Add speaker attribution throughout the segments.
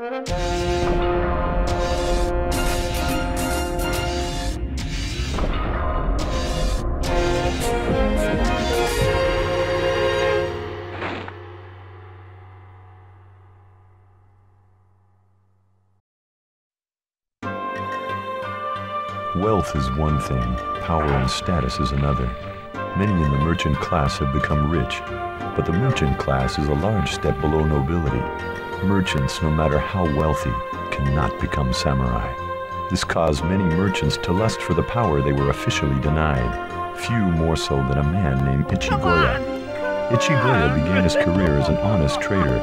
Speaker 1: Wealth is one thing, power and status is another. Many in the merchant class have become rich, but the merchant class is a large step below nobility. Merchants, no matter how wealthy, cannot become samurai. This caused many merchants to lust for the power they were officially denied, few more so than a man named Echigoya. Echigoya began his career as an honest trader,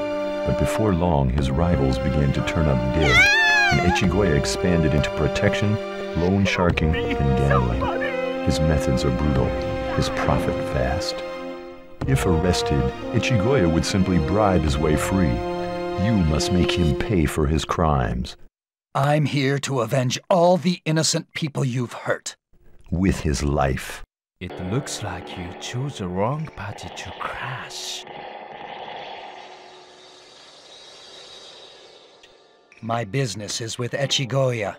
Speaker 1: but before long his rivals began to turn up dead, and Echigoya expanded into protection, loan sharking, and gambling. His methods are brutal, his profit vast. If arrested, Echigoya would simply bribe his way free. You must make him pay for his crimes.
Speaker 2: I'm here to avenge all the innocent people you've hurt.
Speaker 1: With his life.
Speaker 3: It looks like you chose the wrong party to crash.
Speaker 2: My business is with Echigoya.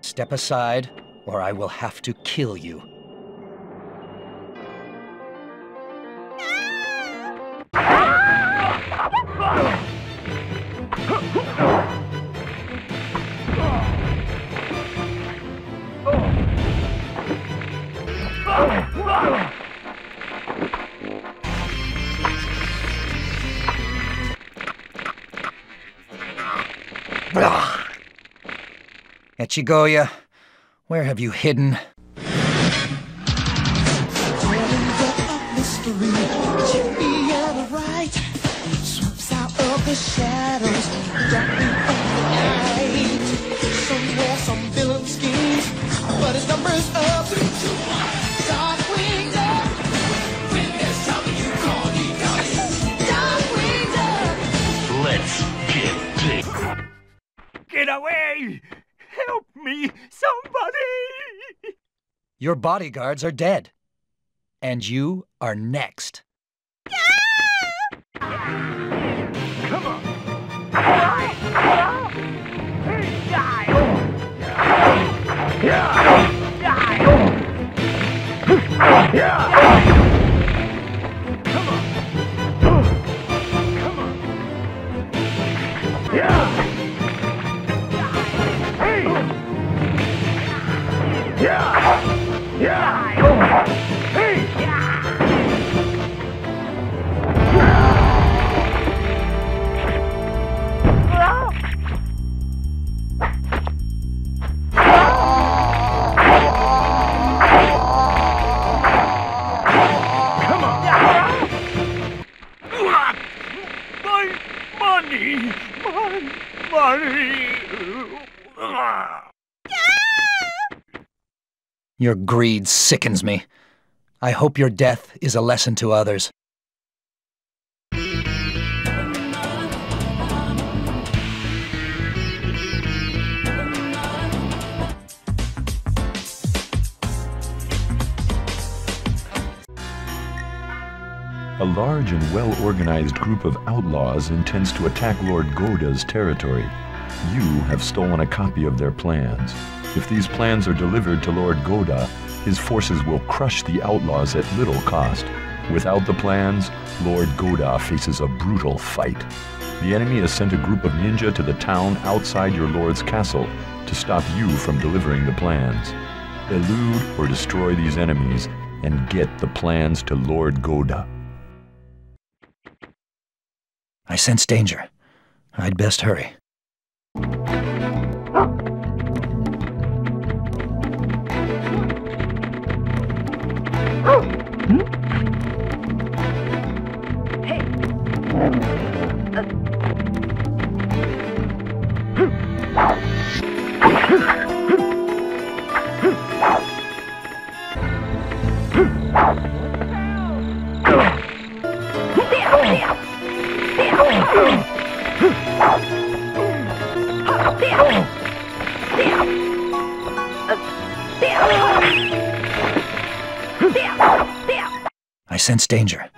Speaker 2: Step aside, or I will have to kill you. Echigoya, where have you hidden? Bodyguards are dead. And you are next. Your greed sickens me. I hope your death is a lesson to others.
Speaker 1: A large and well-organized group of outlaws intends to attack Lord Goda's territory. You have stolen a copy of their plans. If these plans are delivered to Lord Goda, his forces will crush the outlaws at little cost. Without the plans, Lord Goda faces a brutal fight. The enemy has sent a group of ninja to the town outside your lord's castle to stop you from delivering the plans. Elude or destroy these enemies and get the plans to Lord Goda.
Speaker 2: I sense danger. I'd best hurry. I sense danger.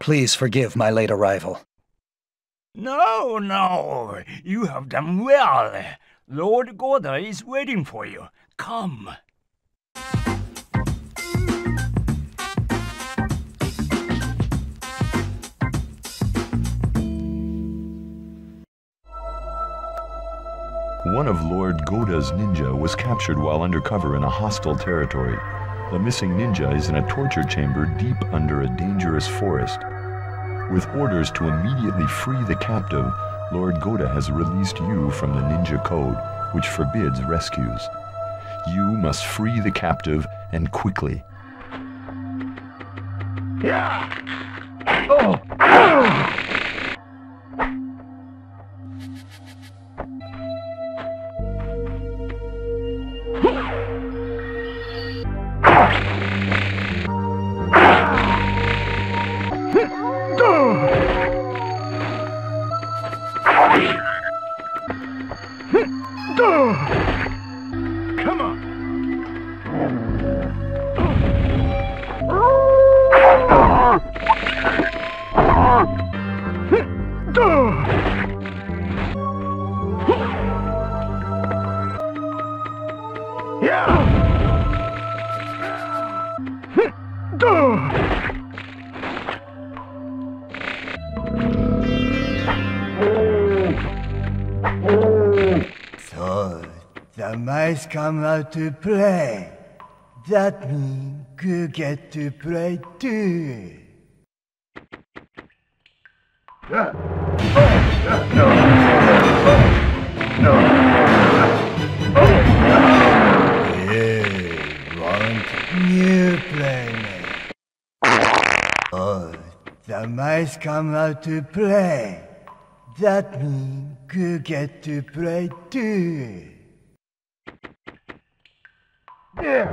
Speaker 2: Please forgive my late arrival.
Speaker 4: No, no, you have done well. Lord Goda is waiting for you. Come.
Speaker 1: One of Lord Goda's ninja was captured while undercover in a hostile territory. The missing ninja is in a torture chamber deep under a dangerous forest. With orders to immediately free the captive, Lord Goda has released you from the ninja code, which forbids rescues. You must free the captive and quickly.
Speaker 5: So, oh. The mice come out to play. That means you get to play too. You want new playmate? Oh, the mice come out to play. That means you get to play too. You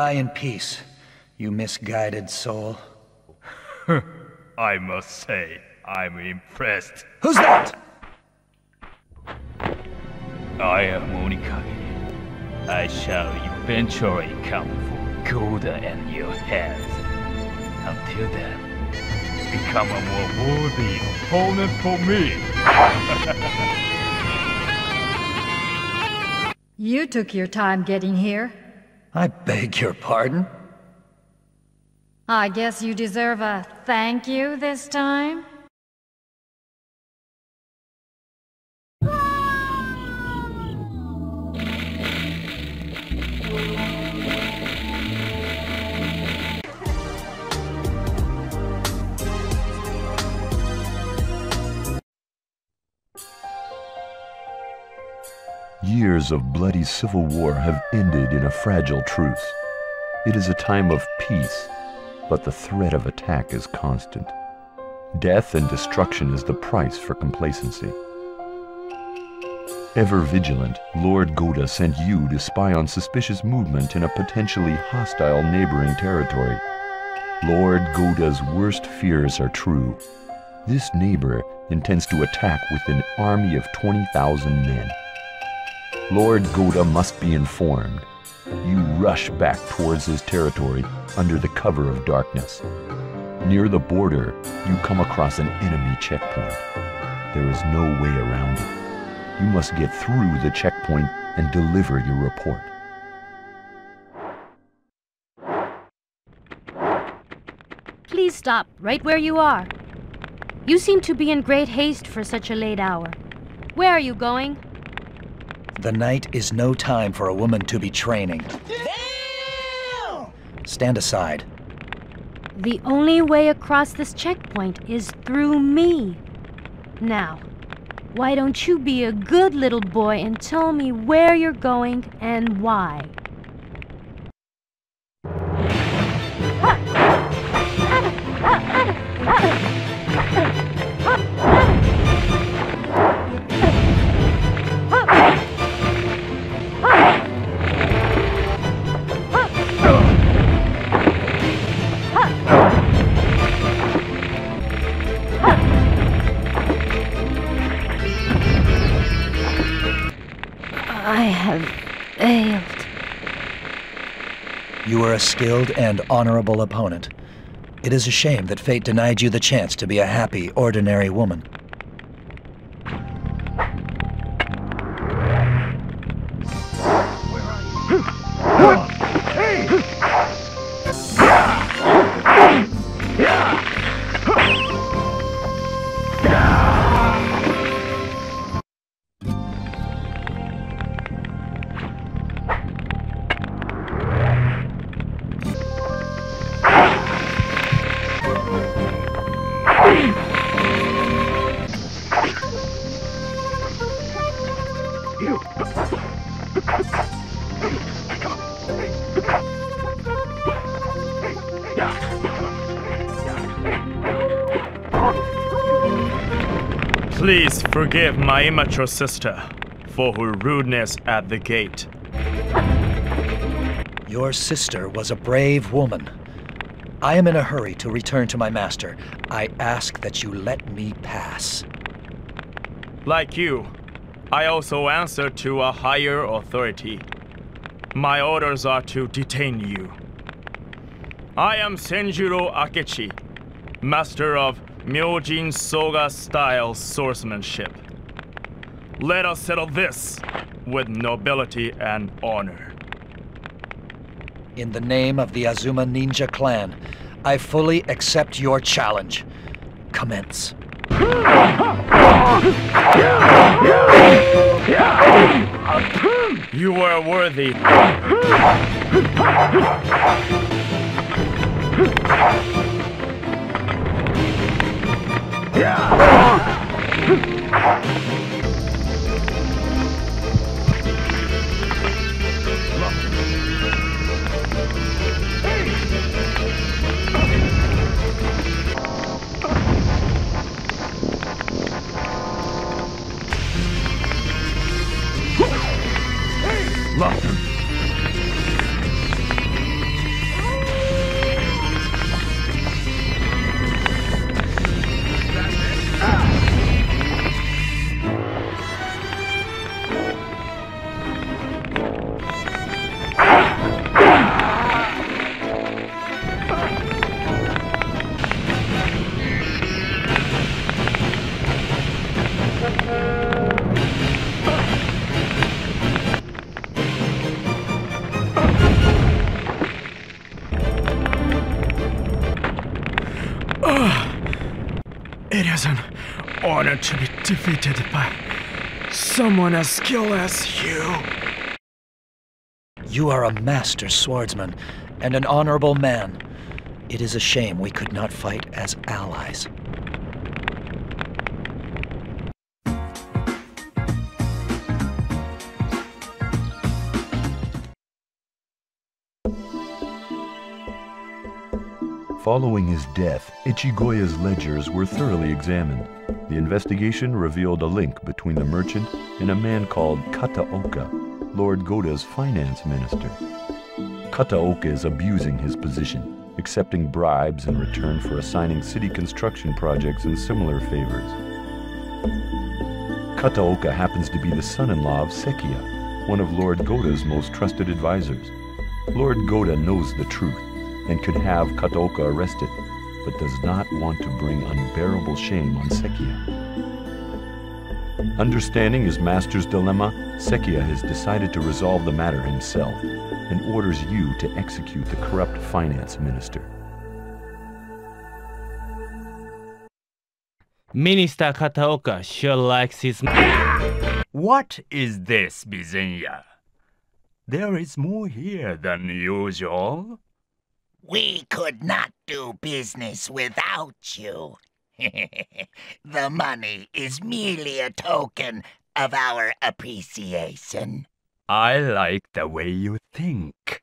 Speaker 2: Die in peace, you misguided soul.
Speaker 4: I must say, I'm impressed.
Speaker 2: Who's that?
Speaker 4: I am Onikage. I shall eventually come for Goda and your heads. Until then, become a more worthy opponent for me.
Speaker 6: You took your time getting here.
Speaker 2: I beg your pardon?
Speaker 6: I guess you deserve a thank you this time.
Speaker 1: Years of bloody civil war have ended in a fragile truce. It is a time of peace, but the threat of attack is constant. Death and destruction is the price for complacency. Ever vigilant, Lord Goda sent you to spy on suspicious movement in a potentially hostile neighboring territory. Lord Goda's worst fears are true. This neighbor intends to attack with an army of 20,000 men. Lord Goda must be informed. You rush back towards his territory under the cover of darkness. Near the border, you come across an enemy checkpoint. There is no way around it. You must get through the checkpoint and deliver your report.
Speaker 7: Please stop right where you are. You seem to be in great haste for such a late hour. Where are you going?
Speaker 2: The night is no time for a woman to be training. Stand aside.
Speaker 7: The only way across this checkpoint is through me. Now, why don't you be a good little boy and tell me where you're going and why? I
Speaker 2: Are a skilled and honorable opponent. It is a shame that fate denied you the chance to be a happy, ordinary woman.
Speaker 8: Please forgive my immature sister for her rudeness at the gate.
Speaker 2: Your sister was a brave woman. I am in a hurry to return to my master. I ask that you let me pass.
Speaker 8: Like you, I also answer to a higher authority. My orders are to detain you. I am Senjuro Akechi, master of Myojin Soga style swordsmanship. Let us settle this with nobility and honor.
Speaker 2: In the name of the Azuma Ninja clan, I fully accept your challenge. Commence.
Speaker 8: You are worthy. It defeated by someone as skilled as you.
Speaker 2: You are a master swordsman and an honorable man. It is a shame we could not fight as allies.
Speaker 1: Following his death, Echigoya's ledgers were thoroughly examined. The investigation revealed a link between the merchant and a man called Kataoka, Lord Goda's finance minister. Kataoka is abusing his position, accepting bribes in return for assigning city construction projects and similar favors. Kataoka happens to be the son-in-law of Sekiya, one of Lord Goda's most trusted advisors. Lord Goda knows the truth and could have Kataoka arrested, but does not want to bring unbearable shame on Sekiya. Understanding his master's dilemma, Sekiya has decided to resolve the matter himself and orders you to execute the corrupt finance minister.
Speaker 3: Minister Kataoka sure likes his.
Speaker 4: What is this, Bizenya? There is more here than usual.
Speaker 9: We could not do business without you. the money is merely a token of our appreciation.
Speaker 4: I like the way you think.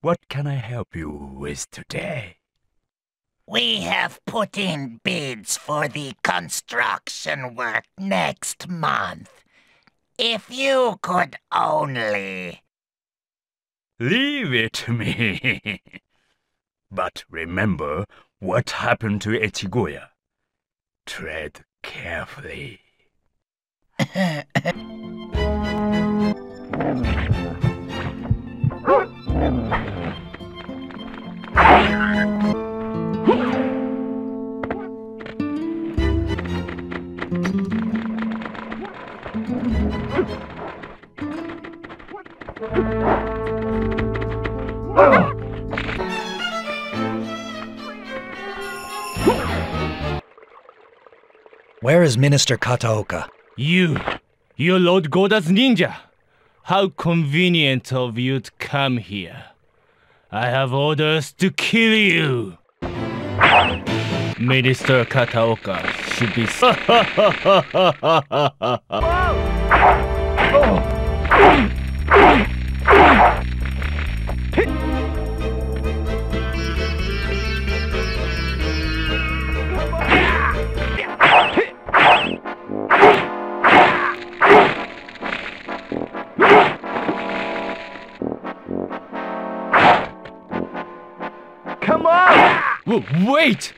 Speaker 4: What can I help you with today?
Speaker 9: We have put in bids for the construction work next month. If you could only.
Speaker 4: Leave it to me. but remember what happened to Echigoya. Tread carefully.
Speaker 2: Where is Minister Kataoka?
Speaker 3: You, you're Lord Goda's ninja. How convenient of you to come here. I have orders to kill you. Minister Kataoka should be.
Speaker 8: Come
Speaker 3: Wait!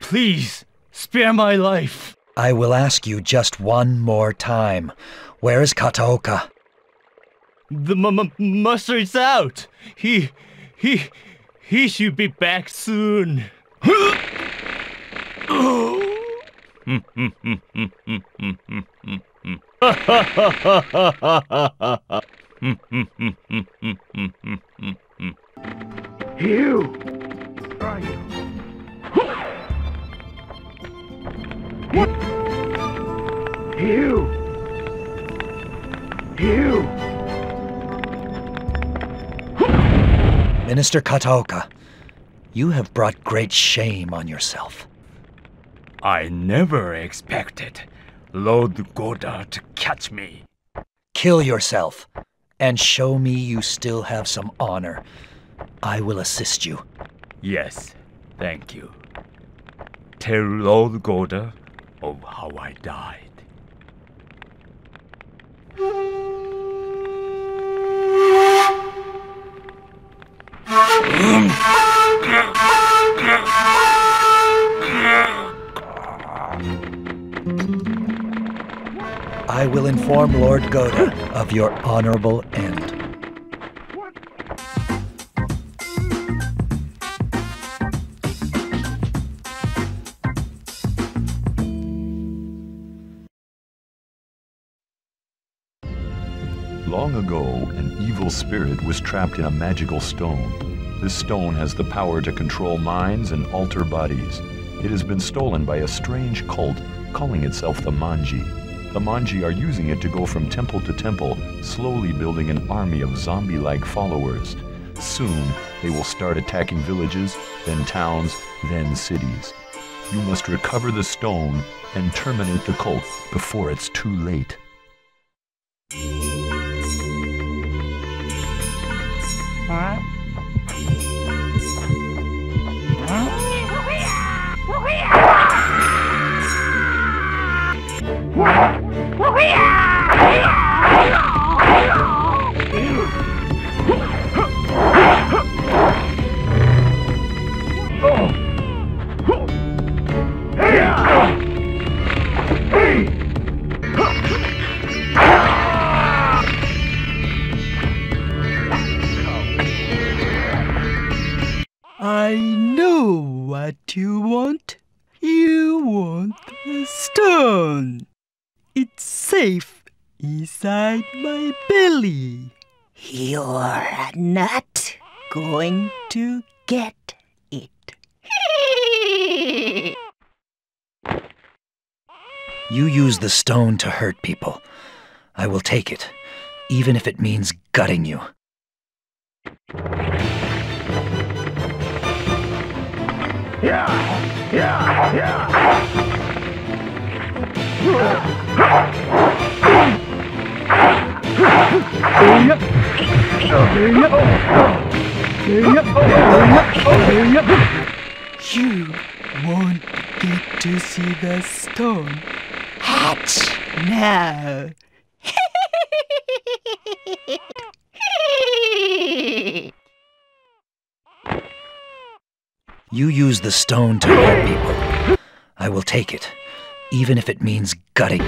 Speaker 3: Please, spare my life.
Speaker 2: I will ask you just one more time. Where is Kataoka?
Speaker 3: The m- m- mustard's out. He, he, he should be back soon.
Speaker 8: You! You! You!
Speaker 2: Minister Kataoka, you have brought great shame on yourself.
Speaker 4: I never expected Lord Goda to catch me.
Speaker 2: Kill yourself and show me you still have some honor. I will assist you.
Speaker 4: Yes, thank you. Tell Lord Goda of how I died.
Speaker 2: I will inform Lord Goda of your honorable
Speaker 1: spirit was trapped in a magical stone. This stone has the power to control minds and alter bodies. It has been stolen by a strange cult calling itself the Manji. The Manji are using it to go from temple to temple, slowly building an army of zombie like followers. Soon, they will start attacking villages, then towns, then cities. You must recover the stone and terminate the cult before it's too late.
Speaker 10: I know what you want. You want the stone. It's safe inside my belly.
Speaker 9: You're not going to get it.
Speaker 2: You use the stone to hurt people. I will take it, even if it means gutting you.
Speaker 10: You won't get to see the stone.
Speaker 9: Hatch!
Speaker 10: Now.
Speaker 2: You use the stone to hurt people. I will take it, even if it means gutting.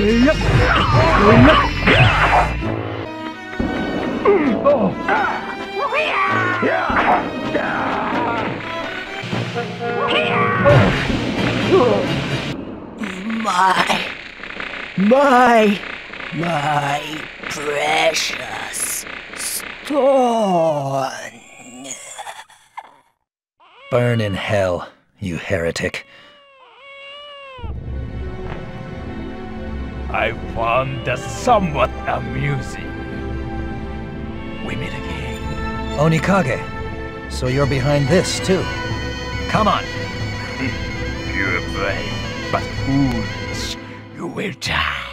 Speaker 9: My, my, my precious stone.
Speaker 2: Burn in hell, you heretic.
Speaker 4: I found that somewhat amusing. We meet again.
Speaker 2: Onikage, so you're behind this too. Come on.
Speaker 4: You're brave, but foolish. You will die.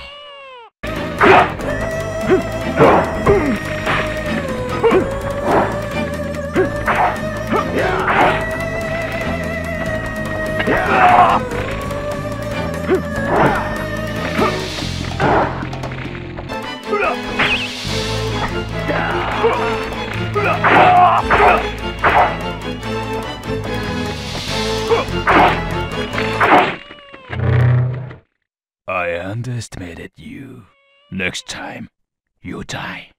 Speaker 4: I underestimated you. Next time, you die.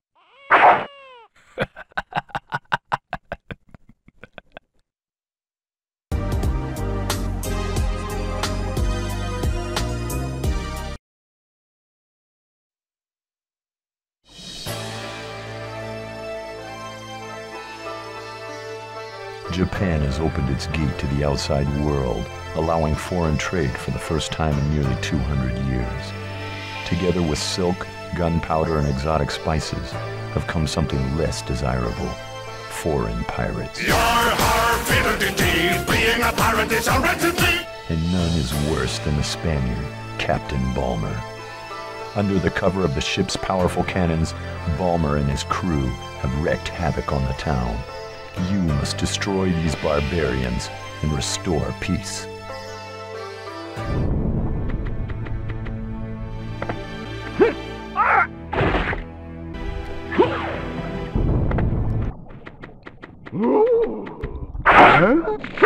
Speaker 1: Japan has opened its gate to the outside world, allowing foreign trade for the first time in nearly 200 years. Together with silk, gunpowder, and exotic spices have come something less desirable foreign pirates.
Speaker 11: Your being a pirate is a rarity.
Speaker 1: And none is worse than the Spaniard, Captain Balmer. Under the cover of the ship's powerful cannons, Balmer and his crew have wreaked havoc on the town. You must destroy these barbarians and restore peace. Huh?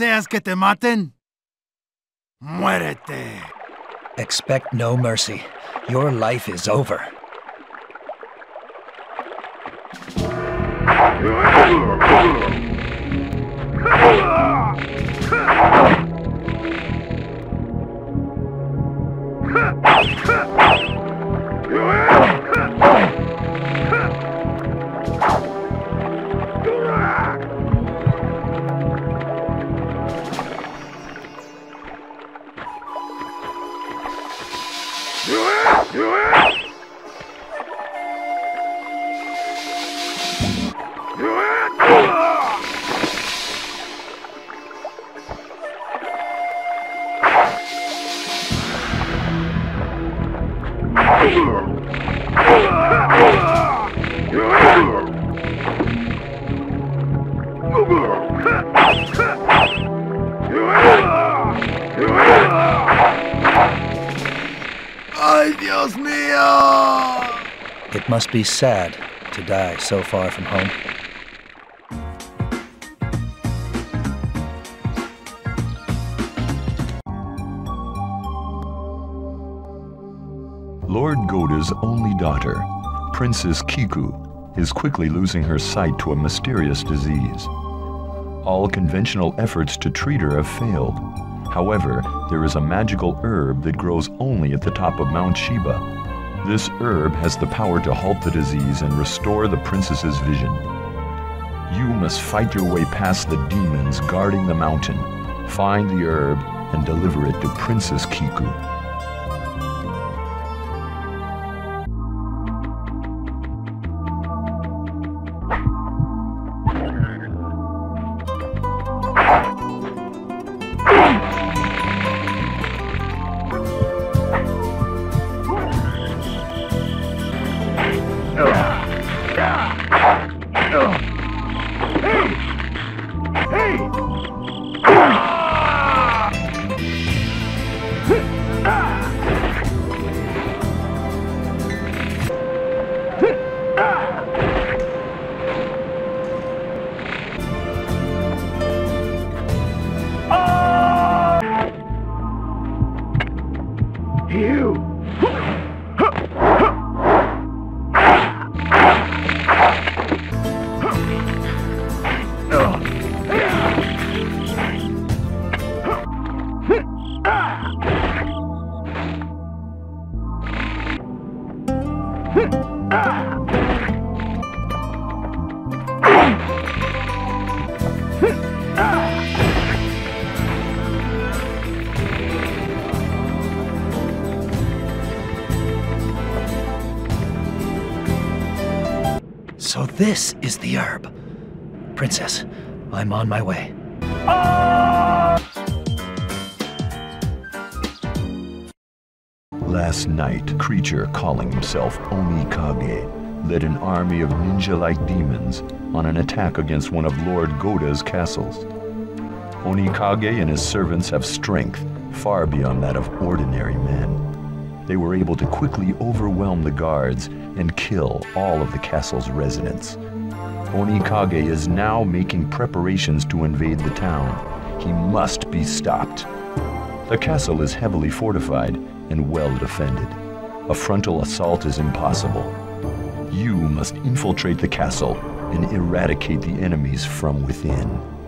Speaker 12: ¿Deseas que te maten? Muérete.
Speaker 2: Expect no mercy. Your life is over. be sad to die so far from home.
Speaker 1: Lord Goda's only daughter, Princess Kiku, is quickly losing her sight to a mysterious disease. All conventional efforts to treat her have failed. However, there is a magical herb that grows only at the top of Mount Sheba. This herb has the power to halt the disease and restore the princess's vision. You must fight your way past the demons guarding the mountain, find the herb, and deliver it to Princess Kiku.
Speaker 2: This is the herb. Princess, I'm on my way.
Speaker 1: Last night, creature calling himself Onikage led an army of ninja-like demons on an attack against one of Lord Goda's castles. Onikage and his servants have strength far beyond that of ordinary men. They were able to quickly overwhelm the guards and kill all of the castle's residents. Onikage is now making preparations to invade the town. He must be stopped. The castle is heavily fortified and well defended. A frontal assault is impossible. You must infiltrate the castle and eradicate the enemies from within.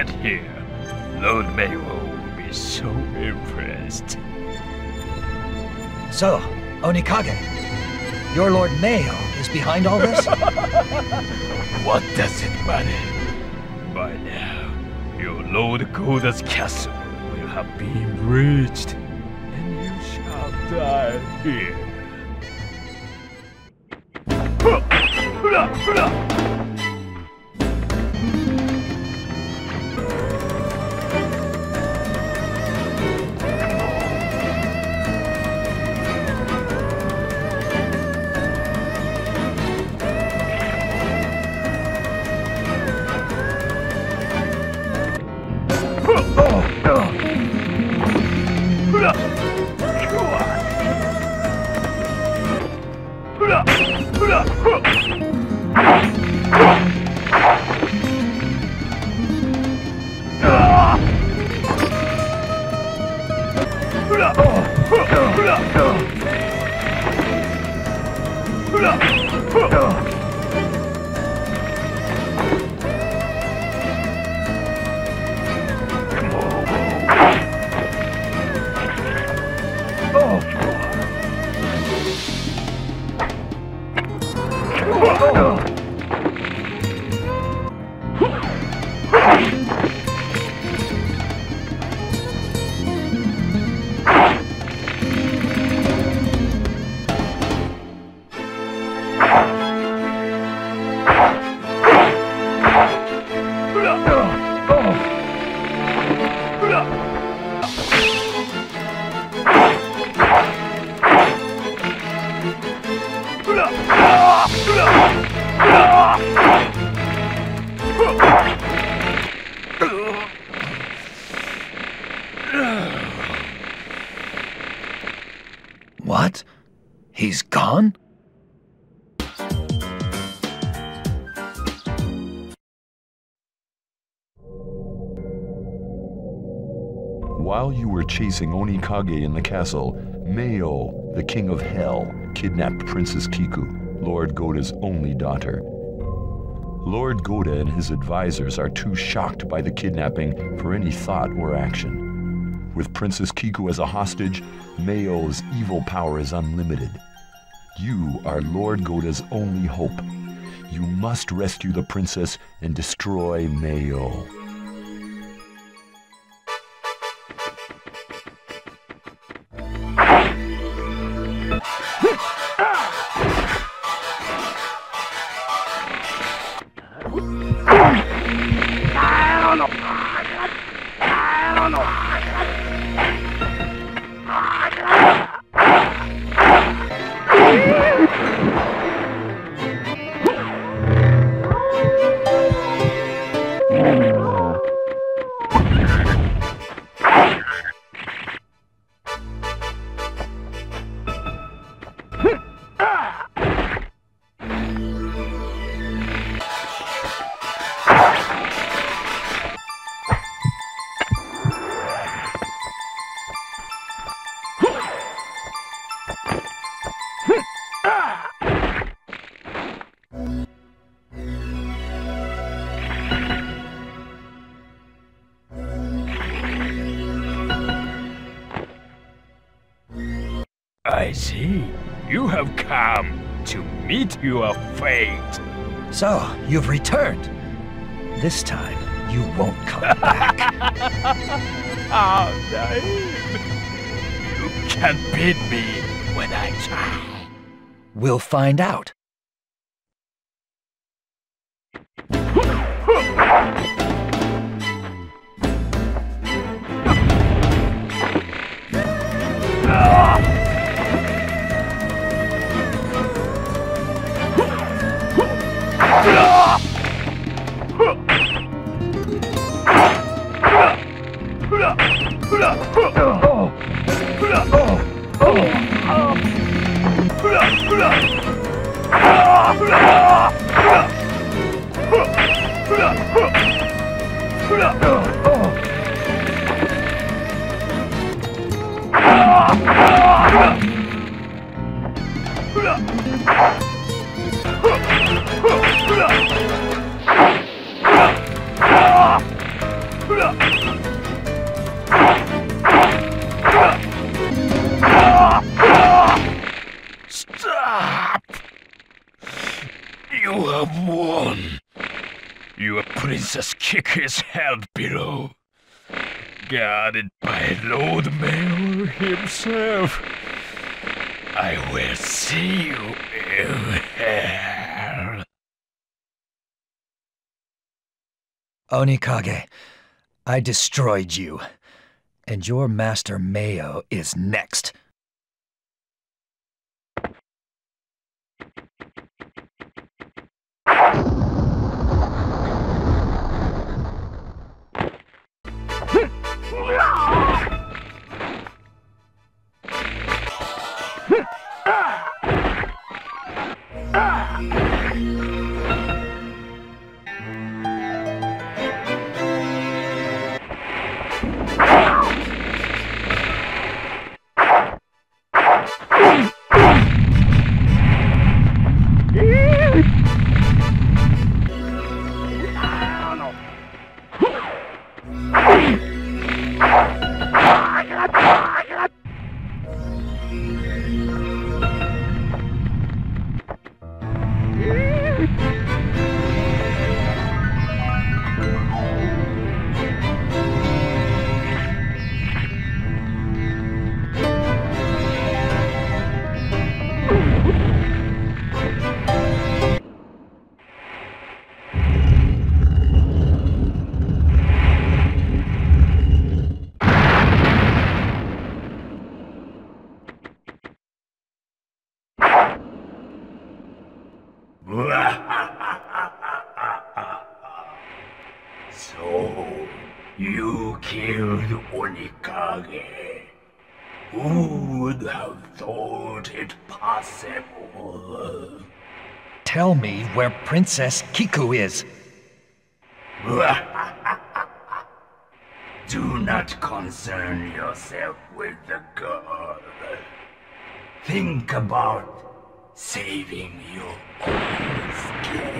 Speaker 4: Get here. Lord Mei-Oh will be so impressed.
Speaker 2: So, Onikage, your Lord Mei-Oh is behind all this?
Speaker 4: What does it matter? By now, your Lord Gohda's castle will have been breached, and you shall die here.
Speaker 1: Chasing Onikage in the castle, Mei-Oh, the king of hell, kidnapped Princess Kiku, Lord Gohda's only daughter. Lord Gohda and his advisors are too shocked by the kidnapping for any thought or action. With Princess Kiku as a hostage, Mei-Oh's evil power is unlimited. You are Lord Gohda's only hope. You must rescue the princess and destroy
Speaker 4: Mei-Oh. Meet your fate.
Speaker 2: So, you've returned. This time, you won't come back.
Speaker 4: Ah, How naive. You can't beat me when I try.
Speaker 2: We'll find out. Onikage, I destroyed you. And your master Mei-Oh is next. Ah! Ah! Ah!
Speaker 4: so, you killed Onikage. Who would have thought it possible?
Speaker 2: Tell me where Princess Kiku is.
Speaker 4: Do not concern yourself with the girl. Think about saving your own skin.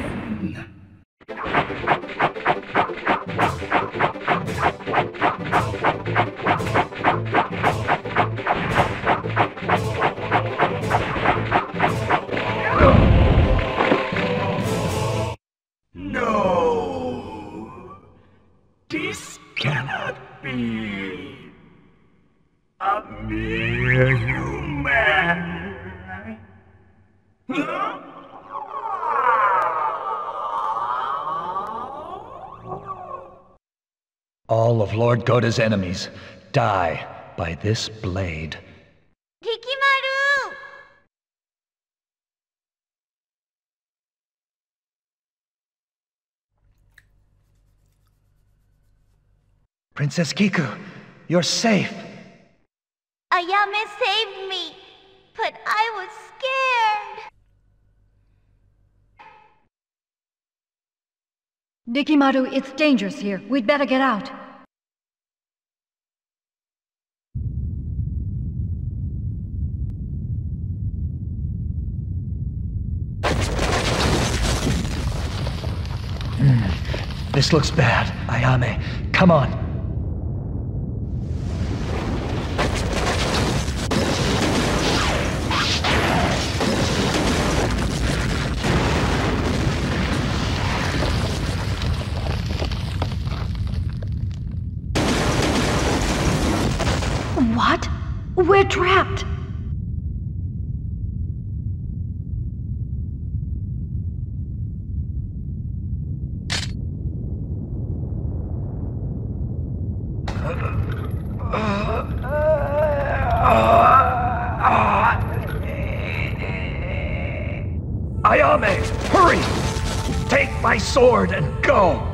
Speaker 2: Lord Gohda's enemies die by this blade.
Speaker 13: Rikimaru!
Speaker 2: Princess Kiku, you're safe.
Speaker 13: Ayame saved me, but I was scared.
Speaker 6: Rikimaru, it's dangerous here. We'd better get out.
Speaker 2: This looks bad. Ayame, come on.
Speaker 6: What? We're trapped.
Speaker 2: Ayame, hurry! Take my sword and go!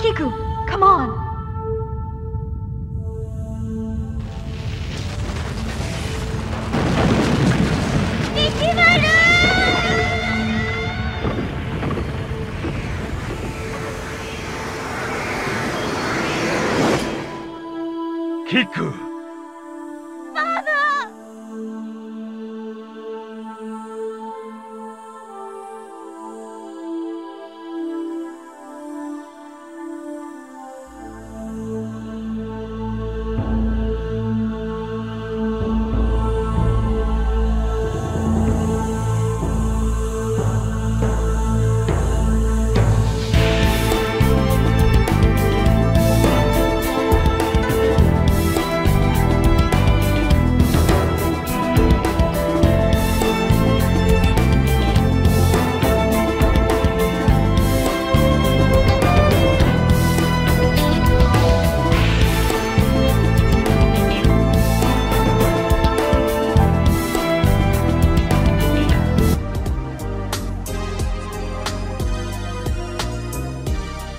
Speaker 6: Kiku, come on.
Speaker 3: Kiku!